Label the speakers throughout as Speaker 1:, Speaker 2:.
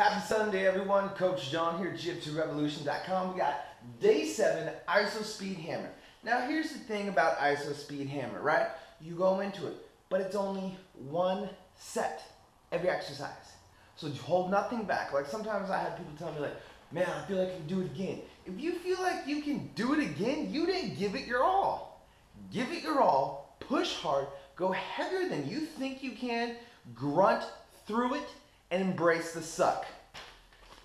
Speaker 1: Happy Sunday, everyone. Coach John here, gf2revolution.com. We got day seven, ISO Speed Hammer. Now, here's the thing about ISO Speed Hammer, right? You go into it, but it's only one set every exercise. So hold nothing back. Like sometimes I had people tell me, like, man, I feel like I can do it again. If you feel like you can do it again, you didn't give it your all. Give it your all, push hard, go heavier than you think you can, grunt through it, and embrace the suck.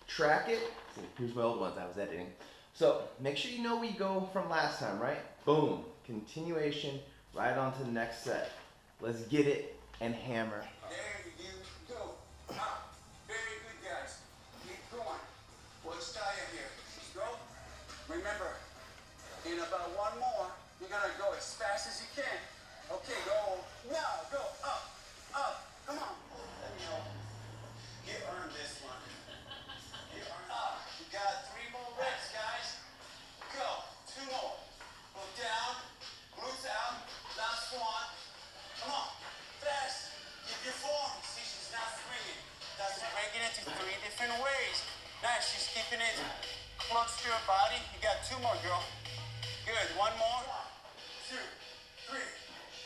Speaker 1: Track it. See, here's my old ones I was editing. So make sure you know where you go from last time, right? Boom. Continuation, right on to the next set. Let's get it and hammer.
Speaker 2: There you go. Up. Very good, guys. Keep going. We'll here. Go. Remember, in about one more, you're gonna go as fast as you can. Okay, go. Now, go. Different ways. Nice. She's keeping it close to your body. You got two more, girl. Good. One more. One, two, three,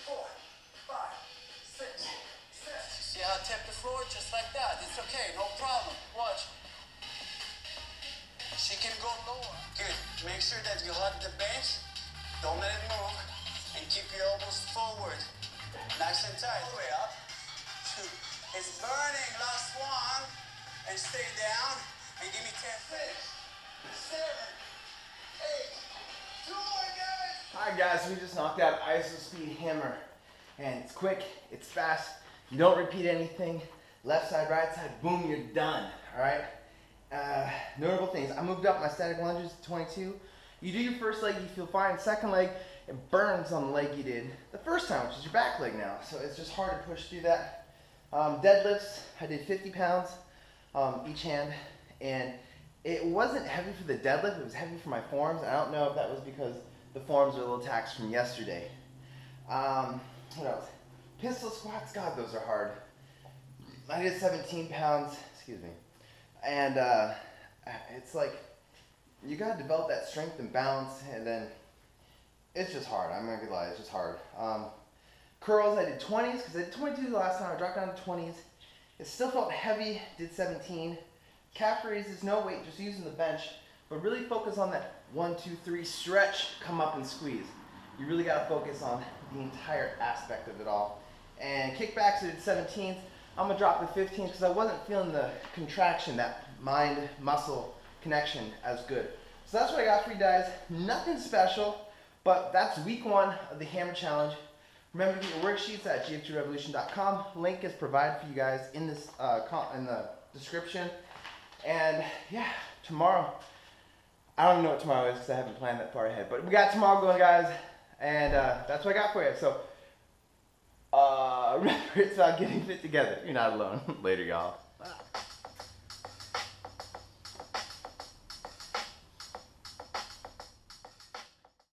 Speaker 2: four, five, six, seven. See how I tap the floor? Just like that. It's okay. No problem. Watch. She can go lower. Good. Make sure that you hug the bench. Don't let it move. And keep your elbows forward. And give me 10. Six. Seven. Eight. Two more, guys.
Speaker 1: Guys, we just knocked out ISO Speed Hammer. And it's quick, it's fast. You don't repeat anything. Left side, right side, boom, you're done. All right? Uh, notable things. I moved up my static lunges to 22. You do your first leg, you feel fine. Second leg, it burns on the leg you did the first time, which is your back leg now. So it's just hard to push through that. Um, deadlifts, I did 50 pounds um, each hand. And it wasn't heavy for the deadlift, it was heavy for my forms. I don't know if that was because the forms were a little taxed from yesterday. Um, what else? Pistol squats, God, those are hard. I did 17 pounds, excuse me. And uh, it's like, you gotta develop that strength and balance, and then it's just hard. I'm not gonna lie, it's just hard. Um, curls, I did 20s, because I did 22 the last time. I dropped down to 20s. It still felt heavy, did 17. Calf raises, no weight, just using the bench. But really focus on that one, two, three stretch, come up and squeeze. You really gotta focus on the entire aspect of it all. And kickbacks, I did 17th. I'm gonna drop the 15th because I wasn't feeling the contraction, that mind muscle connection as good. So that's what I got for you guys. Nothing special, but that's week one of the Hammer Challenge. Remember to get your worksheets at gf2revolution.com. Link is provided for you guys in this uh, in the description. And yeah, tomorrow. I don't know what tomorrow is because I haven't planned that far ahead. But we got tomorrow going, guys, and uh, that's what I got for you. So uh, remember, it's about getting fit together. You're not alone. Later, y'all.